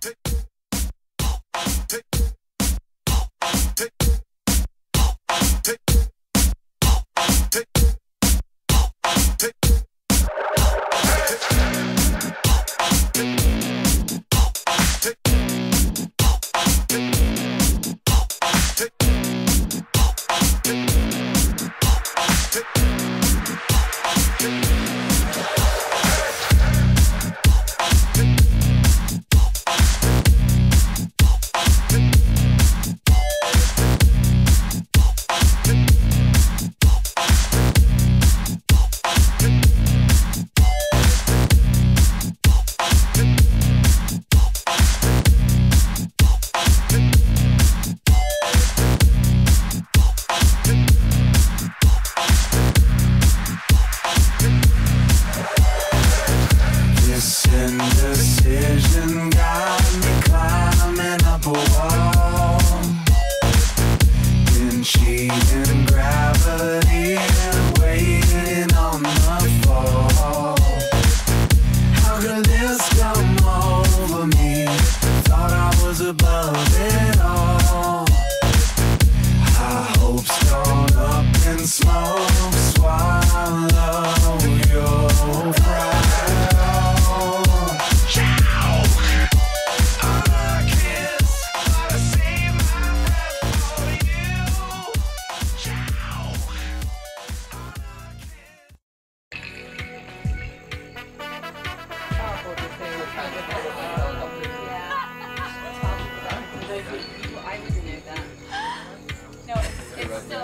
This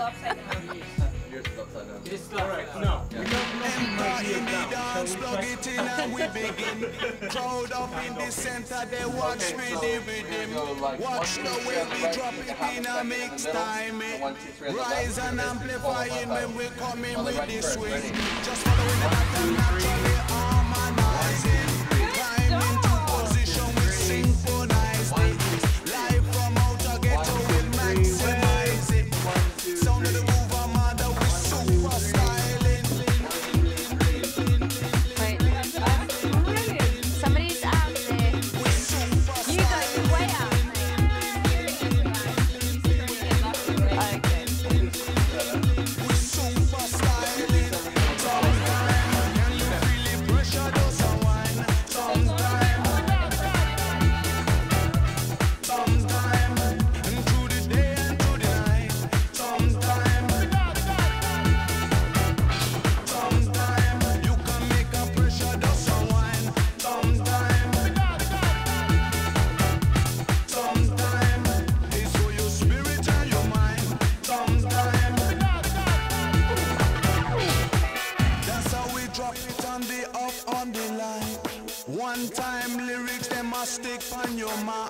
upside. No. dance, plug it in and we begin. Crowd up in the center, they watch me the rhythm. Watch the way we drop it in a mix time. Rise and amplifying when we coming with the swing. Just following the pattern, naturally stick on your mind.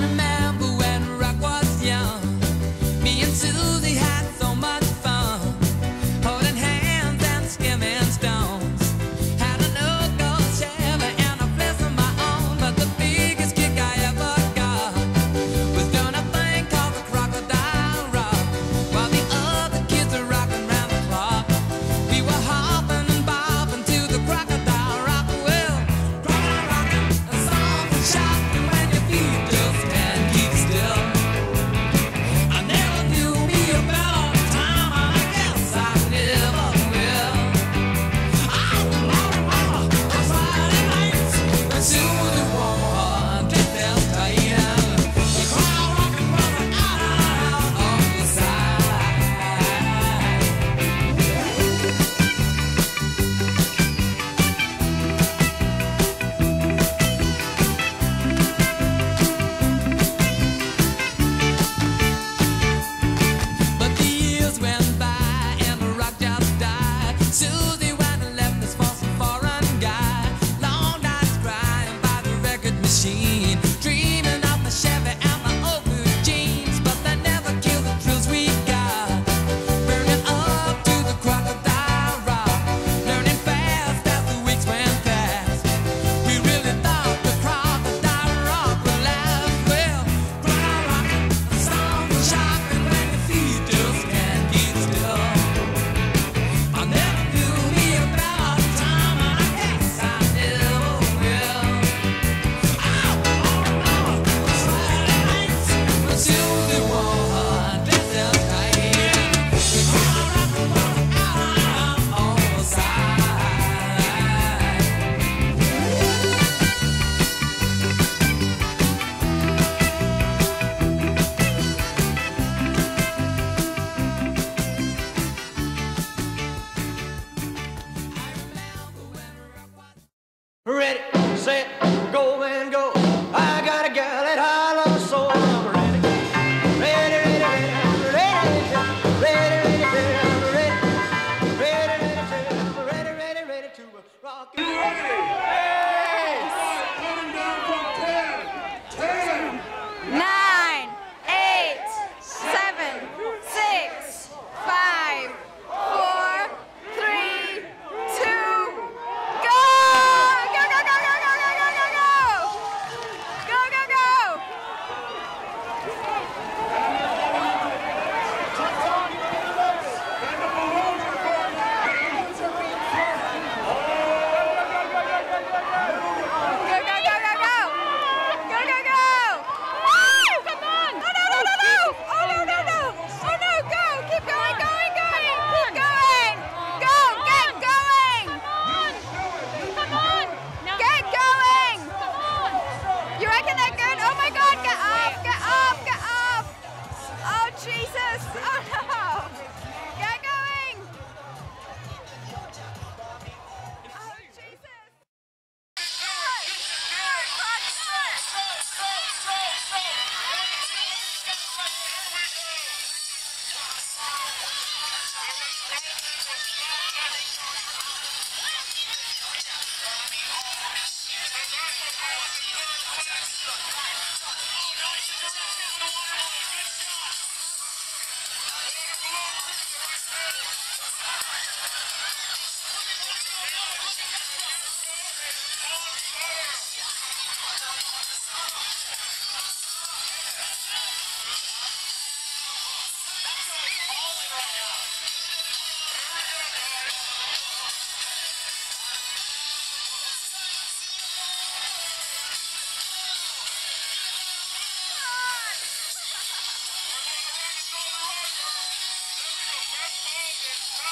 This is the close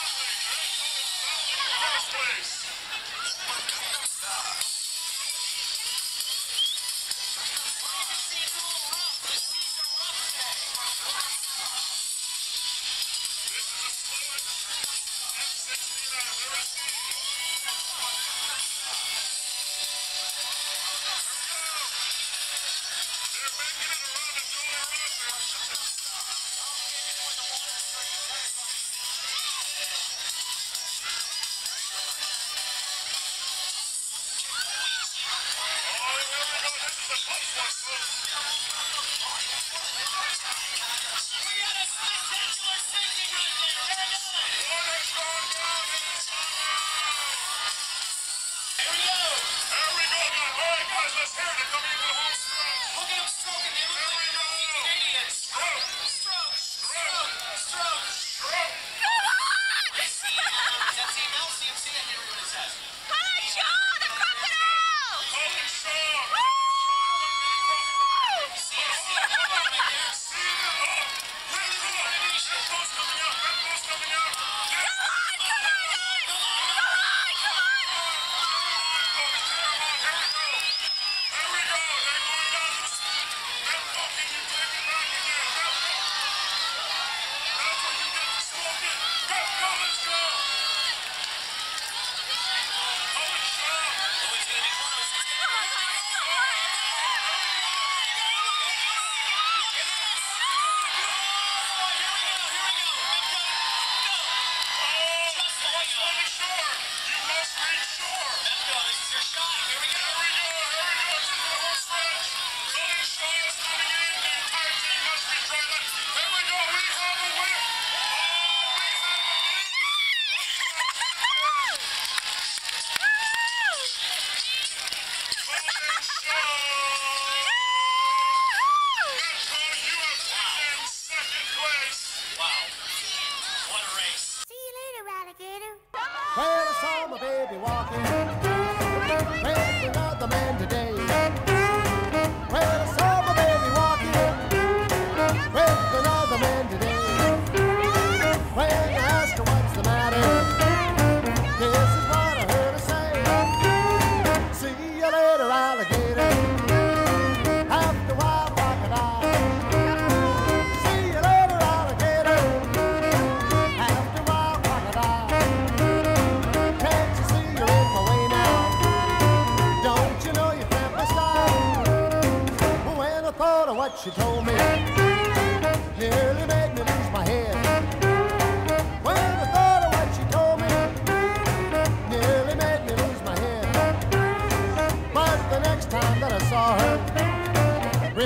Oh, my God. One, folks.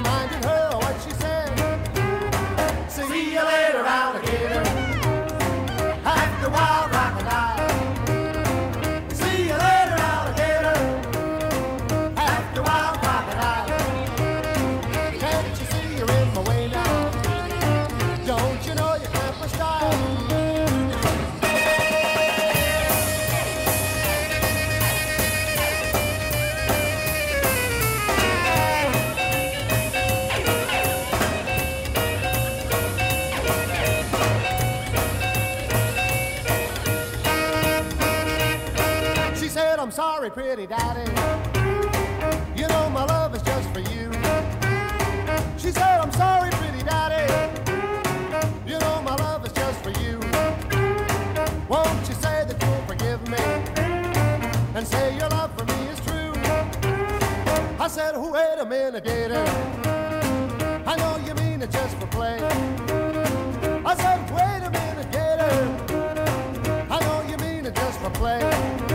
high-minded her. I'm sorry, pretty daddy. You know my love is just for you. She said, I'm sorry, pretty daddy. You know my love is just for you. Won't you say that you'll forgive me? And say your love for me is true. I said, oh, wait a minute, gator. I know you mean it just for play. I said, wait a minute, gator. I know you mean it just for play.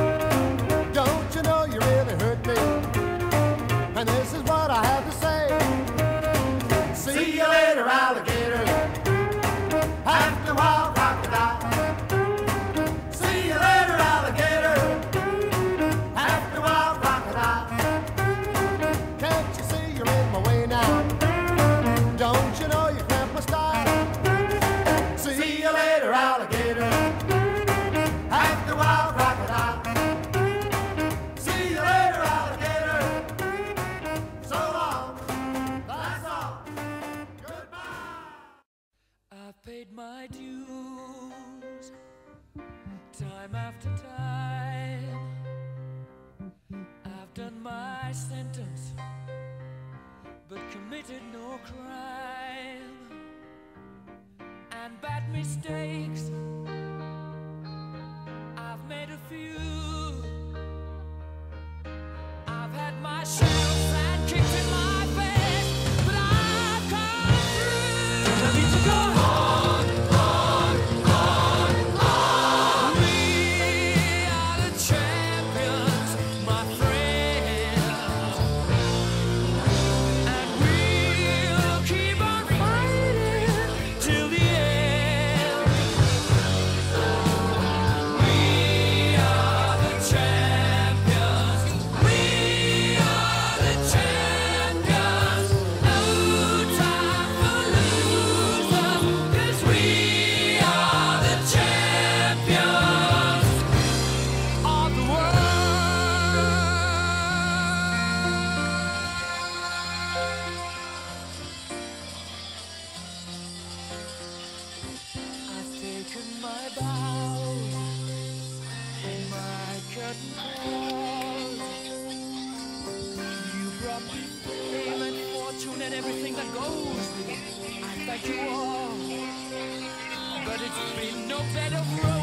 mistakes. everything that goes. I thank you all, but it's been no bed of roses.